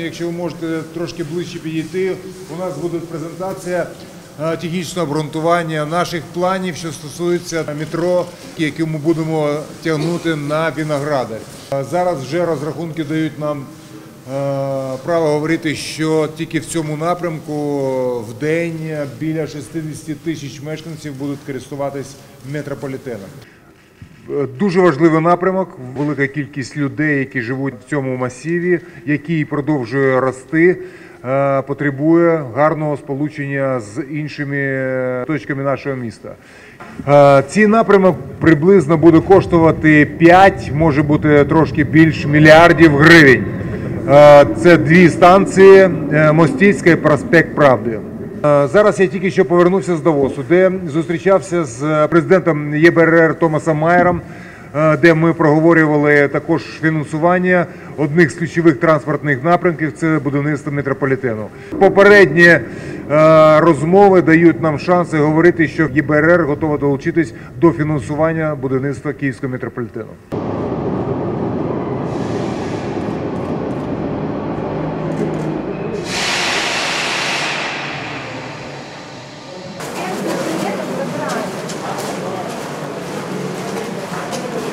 Якщо ви можете трошки ближче підійти, у нас буде презентація е, технічного обґрунтування наших планів, що стосується метро, які ми будемо тягнути на Віноградар. Е, Зараз вже розрахунки дають нам е, право говорити, що тільки в цьому напрямку в день біля 60 тисяч мешканців будуть користуватись метрополітеном. Дуже важливий напрямок, велика кількість людей, які живуть в цьому масиві, який продовжує рости, е, потребує гарного сполучення з іншими е, точками нашого міста. Е, Цей напрямок приблизно буде коштувати 5, може бути трошки більш мільярдів гривень. Це дві станції Мостицька і проспект Правди. Е, Зараз я тільки що повернувся з Давосу, де зустрічався з президентом ЄБРР Томасом Майером, е, де ми проговорювали також фінансування одних з ключових транспортних напрямків це будівництво метрополітену. Попередні е, розмови дають нам шанси говорити, що ЄБРР готова долучитись до фінансування будівництва київського метрополітену.